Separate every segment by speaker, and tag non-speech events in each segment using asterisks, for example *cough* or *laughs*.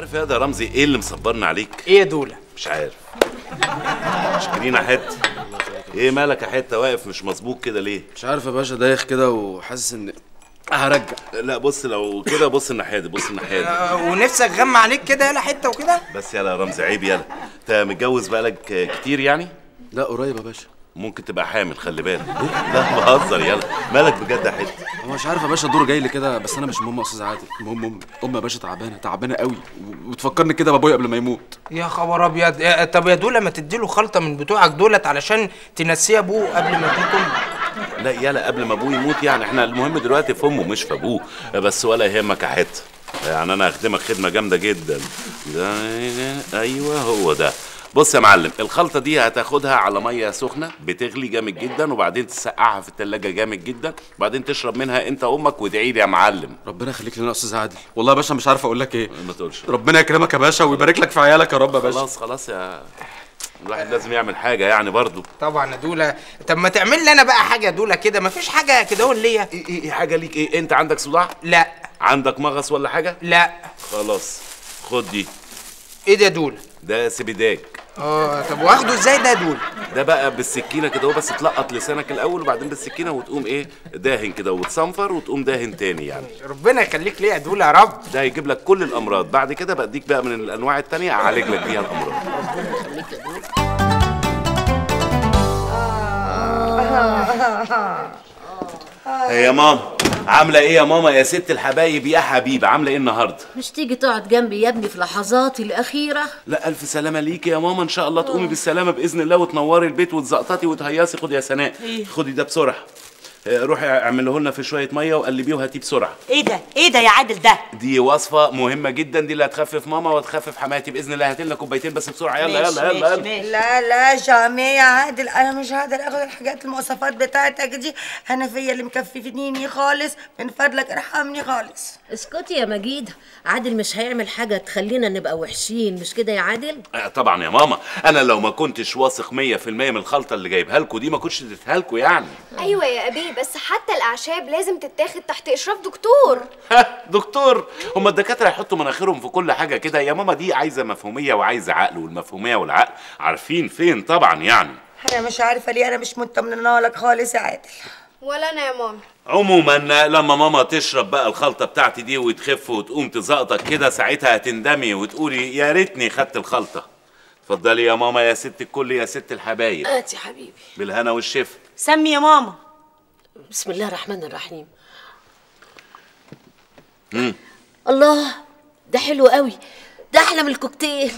Speaker 1: عارف يا ده رمزي إيه اللي مصبرنا عليك؟
Speaker 2: إيه يا دولة؟
Speaker 1: مش عارف. شكرينا حتة. إيه مالك يا حتة؟ واقف مش مظبوط كده ليه؟
Speaker 3: مش عارف يا باشا دايخ كده وحاسس ان هرجع.
Speaker 1: لا بص لو كده بص الناحية دي بص الناحية دي.
Speaker 2: آه، ونفسك غم عليك كده يلا حتة وكده؟
Speaker 1: بس يلا يا رمزي عيب يلا. انت متجوز بقالك كتير يعني؟
Speaker 3: لا قريب يا باشا.
Speaker 1: ممكن تبقى حامل خلي بالك. *laughs* لا بهزر يلا. مالك بجد يا حتة؟
Speaker 3: هو مش عارف يا باشا الدور جاي لي كده بس أنا مش مهم يا أستاذ عادل. المهم امي امي يا باشا تعبانة تعبانة قوي. وتفكرني كده بأبويا قبل ما يموت.
Speaker 2: يا خبر أبيض. يا- طب يا دوله ما تديله خلطة من بتوعك دولت علشان تنسيه أبوه قبل ما تموت
Speaker 1: لا يلا قبل ما أبوه يموت يعني. إحنا المهم دلوقتي في أمه مش في أبوه. بس ولا يهمك يا حتة. يعني أنا هخدمك خدمة جامدة جدا. ده أيوه هو ده. بص يا معلم الخلطة دي هتاخدها على مية سخنة بتغلي جامد جدا وبعدين تسقعها في التلاجة جامد جدا وبعدين تشرب منها أنت أمك وادعي لي يا معلم.
Speaker 3: ربنا يخليك لنا يا أستاذ عادل. والله يا باشا مش عارف أقول لك إيه.
Speaker 1: ما تقولش.
Speaker 3: ربنا يكرمك يا باشا ويبارك لك في عيالك يا رب يا باشا.
Speaker 1: خلاص خلاص يا الواحد لازم يعمل حاجة يعني برضو
Speaker 2: طبعا يا دولة. طب ما تعمل لي أنا بقى حاجة يا دولة كده ما فيش حاجة كده هون ليا.
Speaker 1: إيه إيه إيه حاجة ليك إيه؟ أنت عندك صداع؟
Speaker 2: لا.
Speaker 1: عندك مغص ولا حاجة؟
Speaker 2: لا.
Speaker 1: خلاص خد دي.
Speaker 2: إيه ده يا دولة؟
Speaker 1: ده سبيداك
Speaker 2: آه طب واخده إزاي ده يا دوله
Speaker 1: ده بقى بالسكينة كده هو بس تلقط لسانك الأول وبعدين بالسكينة وتقوم إيه داهن كده وتصنفر وتقوم داهن تاني يعني.
Speaker 2: ربنا يخليك ليا يا دوله يا رب.
Speaker 1: ده هيجيب لك كل الأمراض. بعد كده بديك بقى من الأنواع التانية أعالج لك بيها الأمراض. إيه يا ماما. عاملة إيه يا ماما يا ست الحبايب يا حبيبة؟ عاملة إيه النهارده؟
Speaker 4: مش تيجي تقعد جنبي يا ابني في لحظاتي الأخيرة؟
Speaker 1: لا ألف سلامة ليكي يا ماما. إن شاء الله تقومي بالسلامة بإذن الله وتنوري البيت وتزقططي وتهيصي. خدي يا سناء خدي ده بسرعة. روحي اعمله لنا في شوية مية وقلبيه وهاتيه بسرعة.
Speaker 5: إيه ده؟ إيه ده يا عادل ده؟
Speaker 1: دي وصفة مهمة جدا دي اللي هتخفف ماما وتخفف حماتي بإذن الله. هات لنا كوبايتين بس بسرعة. يلا
Speaker 5: ماشي،
Speaker 1: يلا يلا,
Speaker 5: ماشي،
Speaker 1: يلا.
Speaker 5: ماشي.
Speaker 6: لا لا جامي يا عادل. أنا مش هقدر آخد الحاجات المواصفات بتاعتك دي. أنا فيا اللي مكففنيني خالص من فضلك ارحمني خالص.
Speaker 4: اسكتي يا مجيد. عادل مش هيعمل حاجة تخلينا نبقى وحشين مش كده يا عادل؟
Speaker 1: آه، طبعا يا ماما. أنا لو ما كنتش واثق 100% من الخلطة اللي جايبها لكم دي ما كنتش اديتها لكم يعني.
Speaker 7: أيوه يا أبي بس حتى الأعشاب لازم تتاخد تحت إشراف دكتور.
Speaker 1: ها دكتور هما الدكاترة يحطوا مناخيرهم في كل حاجة كده. يا ماما دي عايزة مفهومية وعايزة عقل والمفهومية والعقل عارفين فين طبعا يعني.
Speaker 6: أنا مش عارفة ليه أنا مش مطمنة لك خالص يا عادل.
Speaker 7: ولا أنا يا ماما.
Speaker 1: عموما لما ماما تشرب بقى الخلطة بتاعتي دي وتخف وتقوم تزقطك كده ساعتها هتندمي وتقولي يا ريتني خدت الخلطة. اتفضلي يا ماما يا ست الكل يا ست الحبايب.
Speaker 4: هات يا حبيبي.
Speaker 1: بالهنا والشفا.
Speaker 5: سمي يا ماما.
Speaker 4: بسم الله الرحمن الرحيم. الله ده حلو قوي. ده أحلى من الكوكتيل.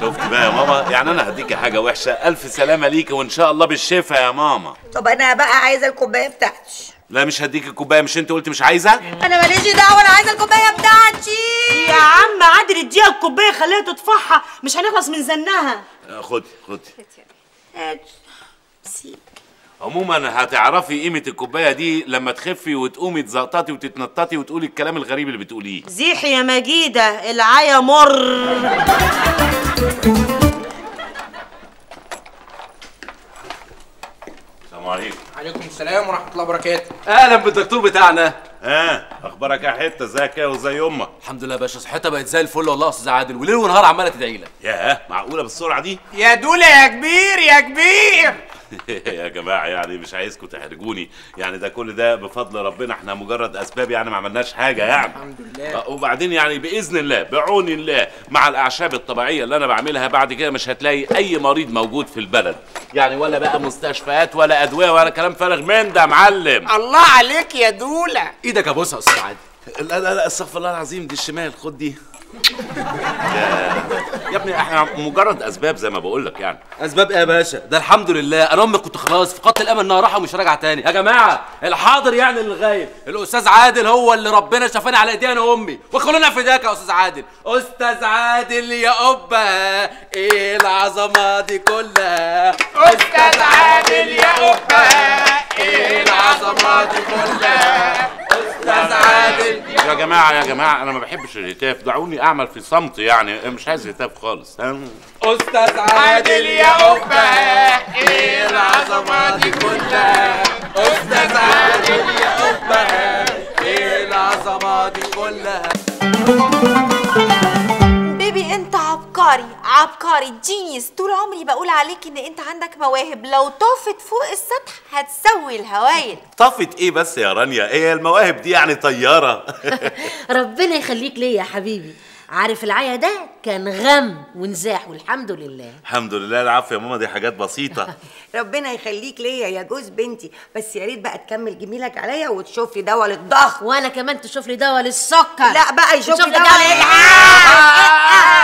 Speaker 1: شفت بقى يا ماما؟ يعني أنا هديكي حاجة وحشة. ألف سلامة ليكي وإن شاء الله بالشفا يا ماما.
Speaker 6: طب أنا بقى عايزة الكوباية بتاعتي.
Speaker 1: لا مش هديكي الكوبايه مش أنت قلت مش عايزة؟
Speaker 6: أنا ماليش دعوة أنا عايزة الكوباية بتاعتي.
Speaker 5: يا عم عادل اديها الكوباية خليها تطفحها. مش هنخلص من زنها.
Speaker 1: خدي خدي. عموما هتعرفي قيمة الكوباية دي لما تخفي وتقومي تزقططي وتتنططي وتقولي الكلام الغريب اللي بتقوليه.
Speaker 5: زيحي يا مجيده العيا مر.
Speaker 1: السلام عليكم.
Speaker 2: عليكم السلام ورحمة الله وبركاته.
Speaker 3: أهلا بالدكتور بتاعنا.
Speaker 1: ها أخبارك يا حتة؟ إزيك يا وزي أمك؟
Speaker 3: الحمد لله يا باشا صحتها بقت زي الفل والله يا أستاذ عادل. وليل ونهار عمالة تدعي لك.
Speaker 1: ياه معقولة بالسرعة دي؟
Speaker 2: يا دولة يا كبير يا كبير. *laughs*
Speaker 1: يا جماعة يعني مش عايزكم تحرجوني. يعني ده كل ده بفضل ربنا. إحنا مجرد أسباب يعني ما عملناش حاجة يعني.
Speaker 2: الحمد لله.
Speaker 1: آه، وبعدين يعني بإذن الله بعون الله مع الأعشاب الطبيعية اللي أنا بعملها بعد كده مش هتلاقي أي مريض موجود في البلد. يعني ولا بقى مستشفيات ولا أدوية ولا كلام فارغ. من ده يا معلم؟
Speaker 2: الله عليك يا دولة.
Speaker 3: إيدك ابوسها يا أستاذ عادل.
Speaker 1: لا لا لا استغفر الله العظيم دي الشمال. خد دي. يا, ابني إحنا مجرد أسباب زي ما بقول لك يعني.
Speaker 3: أسباب إيه يا باشا؟ ده الحمد لله. أنا أمي كنت خلاص فقدت الأمل إنها راحه ومش راجعة تاني. يا جماعة الحاضر يعني للغايب. الأستاذ عادل هو اللي ربنا شافاني على ايدي أنا وامي وخلونا فداك يا أستاذ عادل. أستاذ عادل يا قبه إيه العظمة دي كلها؟
Speaker 2: أستاذ عادل يا قبه إيه العظمة دي كلها؟
Speaker 3: أستاذ عادل.
Speaker 1: يا جماعة يا جماعة أنا ما بحبش الهتاف. دعوني أعمل في صمت يعني مش عايز هتاف خالص؟
Speaker 3: أستاذ
Speaker 2: عادل يا قبه إيه العظمة دي كلها؟
Speaker 3: أستاذ عادل يا قبه إيه العظمة دي كلها؟
Speaker 8: عبقري عبقري جينيس طول عمري بقول عليك إن أنت عندك مواهب. لو طافت فوق السطح هتسوي الهوايل. *laughs*
Speaker 1: طفت إيه بس يا رانيا؟ إيه المواهب دي يعني طيارة؟ *laughs*
Speaker 4: ربنا يخليك ليا يا حبيبي. عارف العيا ده كان غم ونزاح والحمد لله.
Speaker 1: الحمد لله. العافيه يا ماما دي حاجات بسيطة. *laughs*
Speaker 6: ربنا يخليك ليا يا جوز بنتي. بس يا ريت بقى تكمل جميلك عليا وتشوف لي دواء للضغط
Speaker 4: وأنا كمان تشوف لي دواء للسكر.
Speaker 6: لا بقى يشوف لي دواء
Speaker 4: دواء
Speaker 6: لل-
Speaker 1: آه،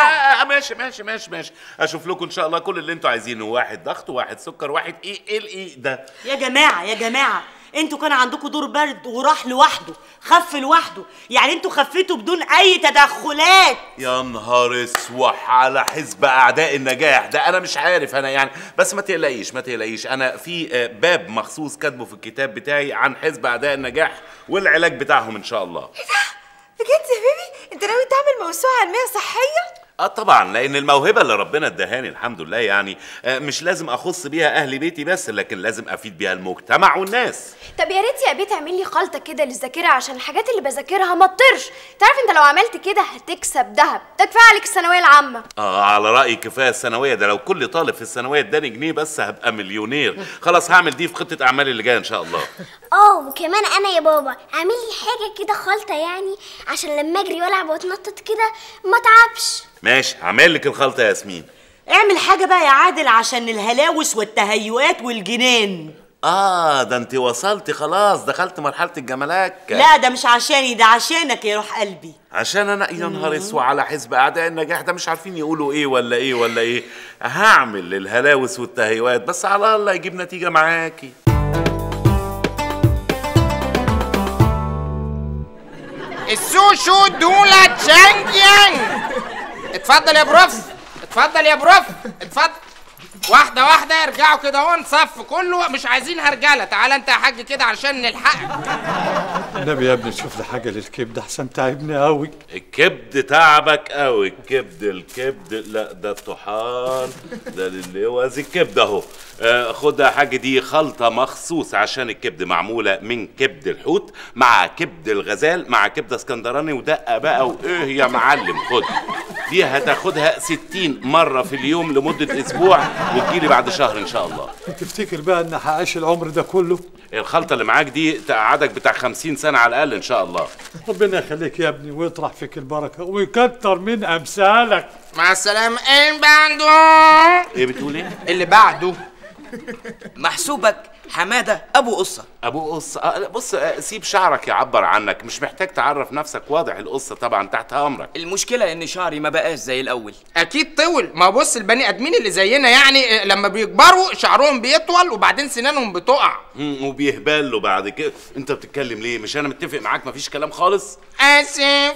Speaker 1: ماشي ماشي ماشي ماشي. أشوف لكم إن شاء الله كل اللي أنتوا عايزينه. واحد ضغط واحد سكر واحد إيه إيه الايه ده.
Speaker 5: يا جماعة يا جماعة أنتوا كان عندكم دور برد وراح لوحده خف لوحده. يعني أنتوا خفيتوا بدون أي تدخلات.
Speaker 1: يا نهار أسوح على حزب أعداء النجاح. ده أنا مش عارف أنا يعني بس ما تقلقيش ما تقلقيش. أنا في آه، باب مخصوص كاتبه في الكتاب بتاعي عن حزب أعداء النجاح والعلاج بتاعهم إن شاء الله.
Speaker 8: بجد يا بيبي؟ أنت ناوي تعمل موسوعة علمية صحية؟
Speaker 1: آه طبعا لأن الموهبة اللي ربنا ادهاني الحمد لله يعني آه، مش لازم أخص بيها أهل بيتي بس لكن لازم أفيد بيها المجتمع والناس.
Speaker 7: طب يا ريت يا بيه تعمل لي خلطة كده للذاكرة عشان الحاجات اللي بذاكرها ما تطرش. تعرف انت لو عملت كده هتكسب ذهب ده كفاية عليك الثانوية العامة.
Speaker 1: آه على رأيي كفاية الثانوية. ده لو كل طالب في الثانوية اداني جنيه بس هبقى مليونير. خلاص هعمل دي في خطة أعمالي اللي جاية إن شاء الله.
Speaker 9: آه وكمان أنا يا بابا اعمل لي حاجة كده خلطة يعني عشان لما أجري وألعب وأتنطط كده ما أتعبش.
Speaker 1: ماشي هعمل لك الخلطة يا ياسمين.
Speaker 5: اعمل حاجة بقى يا عادل عشان الهلاوس والتهيؤات والجنان.
Speaker 1: آه ده انت وصلتي خلاص دخلت مرحلة الجمالات
Speaker 5: لا ده مش عشاني ده عشانك يا روح قلبي.
Speaker 1: عشان أنا يا نهار أسود على حزب أعداء النجاح ده مش عارفين يقولوا إيه ولا إيه ولا إيه. هعمل الهلاوس والتهيؤات بس على الله يجيب نتيجة معاكي.
Speaker 2: السوشو دولا تشانجيانج اتفضل يا prof. اتفضل يا prof. اتفضل. واحدة واحدة ارجعوا كده اهو نصف كله. مش عايزين هرجلة. تعال انت يا حاج كده عشان نلحقك
Speaker 10: النبي يا ابني شوف لي حاجة للكبد احسن. تعبني قوي
Speaker 1: الكبد تعبك قوي الكبد الكبد. لا ده الطحال. ده اللوز الكبد أهو. آه خد يا حاج دي خلطة مخصوص عشان الكبد معمولة من كبد الحوت مع كبد الغزال مع كبده اسكندراني ودقة بقى وإيه يا معلم. خد. دي هتاخدها 60 مرة في اليوم لمدة أسبوع وتجيلي بعد شهر إن شاء الله.
Speaker 10: تفتكر بقى ان هعيش العمر ده كله؟
Speaker 1: الخلطة اللي معاك دي تقعدك بتاع 50 سنة على الأقل إن شاء الله.
Speaker 10: ربنا يخليك يا ابني ويطرح فيك البركة ويكتر من أمثالك.
Speaker 2: مع السلامة. اللي بعده؟
Speaker 1: إيه بتقول إيه؟
Speaker 2: اللي بعده.
Speaker 11: محسوبك. حمادة أبو قصة.
Speaker 1: أبو قصة. آه، بص آه، سيب شعرك يعبر عنك. مش محتاج تعرف نفسك واضح القصة طبعا تحت أمرك.
Speaker 11: المشكلة إن شعري ما بقاش زي الأول.
Speaker 2: أكيد طول. ما بص البني أدمين اللي زينا يعني آه، لما بيكبروا شعرهم بيطول وبعدين سنانهم بتقع.
Speaker 1: مم، وبيهبل له بعد كده. أنت بتتكلم ليه؟ مش أنا متفق معاك مفيش كلام خالص؟
Speaker 2: آسف.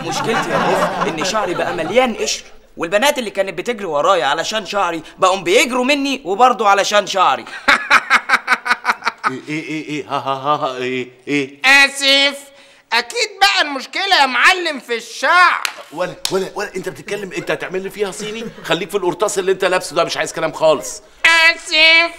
Speaker 11: مشكلتي يا بوف إن شعري بقى مليان قشر. والبنات اللي كانت بتجري ورايا علشان شعري بقوا بيجروا مني وبرضه علشان شعري. *laughs*
Speaker 1: إيه إيه إيه ها ها ها, ها إيه إيه.
Speaker 2: آسف. أكيد بقى المشكلة يا معلم في الشعر.
Speaker 1: ولا ولا ولا أنت بتتكلم أنت هتعمل لي فيها صيني؟ خليك في القرطاس اللي أنت لابسه ده مش عايز كلام خالص.
Speaker 2: آسف.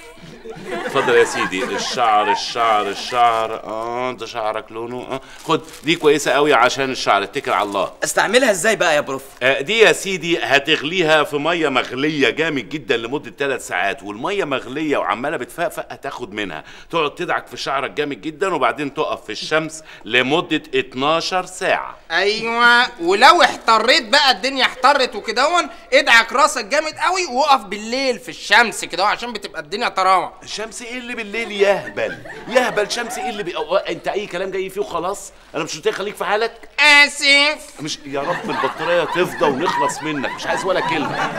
Speaker 1: اتفضل يا سيدي. الشعر الشعر الشعر. آه انت شعرك لونه آه. خد دي كويسة قوي عشان الشعر. اتكل على الله.
Speaker 11: استعملها إزاي بقى يا بروف؟
Speaker 1: آه، دي يا سيدي هتغليها في مية مغلية جامد جدا لمدة ثلاث ساعات. والمية مغلية وعمالة بتفقفق هتاخد منها. تقعد تدعك في شعرك جامد جدا وبعدين تقف في الشمس لمدة 12 ساعة.
Speaker 2: أيوه. ولو احتريت بقى الدنيا احترت وكدهون ادعك راسك جامد قوي وقف بالليل في الشمس كده عشان بتبقى الدنيا طراوة.
Speaker 1: الشمس إيه اللي بالليل يهبل؟ يهبل شمس إيه اللي بي... أو... أنت أي كلام جاي فيه وخلاص؟ أنا مش قلت خليك في حالك.
Speaker 2: آسف.
Speaker 1: مش يا رب البطارية تفضى ونخلص منك مش عايز ولا كلمة.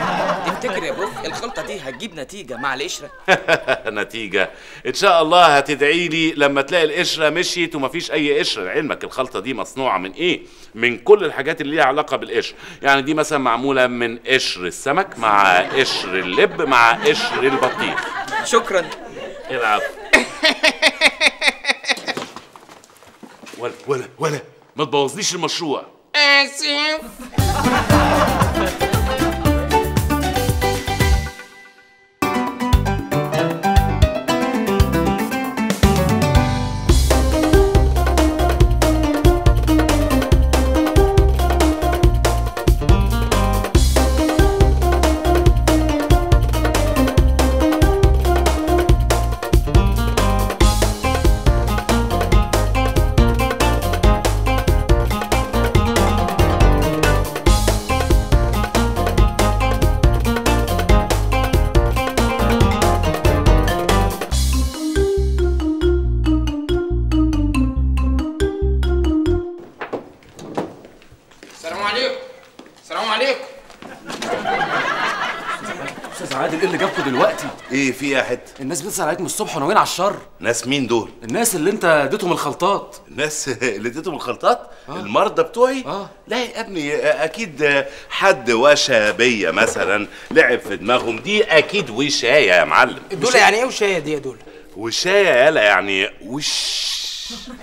Speaker 11: تفتكر يا بروف الخلطة دي هتجيب نتيجة مع القشره *laughs*
Speaker 1: نتيجة. إن شاء الله هتدعي لي لما تلاقي القشرة مشيت ومفيش أي قشرة لعلمك الخلطة دي مصنوعة من إيه؟ من كل الحاجات اللي ليها علاقة بالقشر. يعني دي مثلا معمولة من قشر السمك مع قشر اللب مع قشر البطيخ.
Speaker 11: شكرا.
Speaker 1: العب ولا ولا ولا. ما تبوظليش المشروع. آسف. في يا حتة.
Speaker 3: الناس بتسأل عليك من الصبح وناويين على الشر.
Speaker 1: ناس مين دول؟
Speaker 3: الناس اللي انت اديتهم الخلطات.
Speaker 1: الناس *laughs* اللي اديتهم الخلطات؟ المرضى بتوعي؟
Speaker 3: آه.
Speaker 1: لا يا ابني أكيد حد وشى بيا مثلا لعب في دماغهم دي أكيد وشاية يا معلم.
Speaker 2: دول يعني إيه وشاية دي يا دول؟
Speaker 1: وشاية يالا يعني وش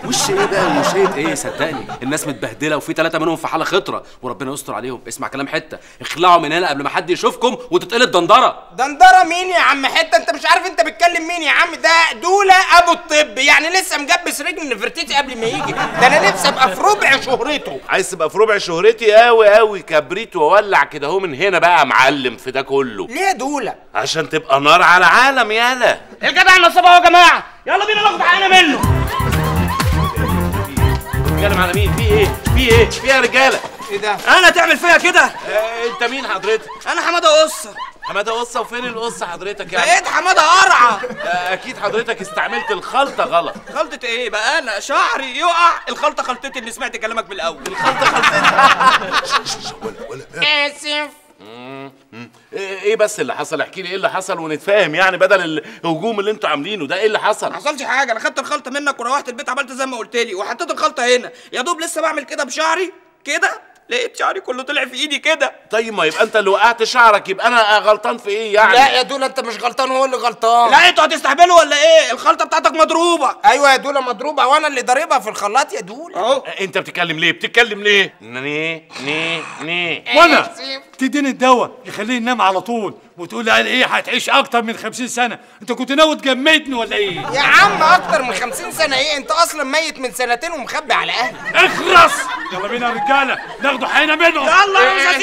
Speaker 3: وش إيه بقى وشيت إيه صدقني الناس متبهدلة وفي ثلاثة منهم في حالة خطرة وربنا يستر عليهم. اسمع كلام حتة. اخلعوا من هنا قبل ما حد يشوفكم وتتقلب دندرة.
Speaker 2: دندرة مين يا عم حتة؟ انت مش عارف انت بتكلم مين يا عم؟ ده دولة أبو الطب يعني لسه مجبس رجل نفرتيتي قبل ما يجي. ده أنا نفسي أبقى في ربع شهرته.
Speaker 1: عايز تبقى في ربع شهرتي؟ قوي قوي كبريت واولع كده اهو من هنا بقى يا معلم في ده كله.
Speaker 2: ليه يا دولة؟
Speaker 1: عشان تبقى نار على عالم يالا.
Speaker 2: الجدع النصاب أهو يا جماعة. يلا بينا ناخد حقنا منه.
Speaker 1: بتتكلم على مين في إيه؟ في إيه؟ في إيه يا رجالة؟
Speaker 2: إيه ده؟
Speaker 11: أنا تعمل فيا كده؟
Speaker 1: آه انت مين حضرتك؟
Speaker 11: أنا حمادة قصة.
Speaker 1: حمادة قصة؟ وفين القصة حضرتك يعني؟
Speaker 11: بقيت حمادة قرعة.
Speaker 1: آه أكيد حضرتك استعملت الخلطة غلط.
Speaker 11: خلطة إيه بقى؟ أنا شعري يقع. الخلطة خلطتي اللي سمعت كلامك بالاول
Speaker 1: الخلطة خلطتها *laughs*
Speaker 2: آسف.
Speaker 1: إيه إيه بس اللي حصل؟ احكي لي إيه اللي حصل ونتفاهم يعني بدل الهجوم اللي أنتوا عاملينه ده. إيه اللي حصل؟
Speaker 11: ما حصلش حاجة. أنا خدت الخلطة منك وروحت البيت عملت زي ما قلت لي. وحطيت الخلطة هنا. يا دوب لسه بعمل كده بشعري؟ كده؟ لقيت شعري كله طلع في ايدي كده.
Speaker 1: طيب ما يبقى انت اللي وقعت شعرك يبقى أنا غلطان في إيه يعني؟
Speaker 2: لا يا دولة انت مش غلطان هو اللي غلطان.
Speaker 11: لا أنتوا هتستهبلوا ولا إيه؟ الخلطة بتاعتك مضروبة.
Speaker 2: أيوه يا دولة مضروبة وأنا اللي ضاربها في الخلاط يا دولة.
Speaker 11: أهو.
Speaker 1: انت بتتكلم ليه؟ بتتكلم ليه؟ ني ني ني.
Speaker 10: وأنا؟ تديني الدواء يخليه ينام على طول. وتقول لي قال إيه هتعيش أكتر من 50 سنة. أنت كنت ناوي تجمدني ولا إيه؟
Speaker 2: يا عم أكتر من خمسين سنة إيه؟ أنت أصلا ميت من سنتين ومخبي على أهلك.
Speaker 10: اخرس يلا بينا يا رجالة ناخدوا حقنا منهم.
Speaker 11: يلا يا مش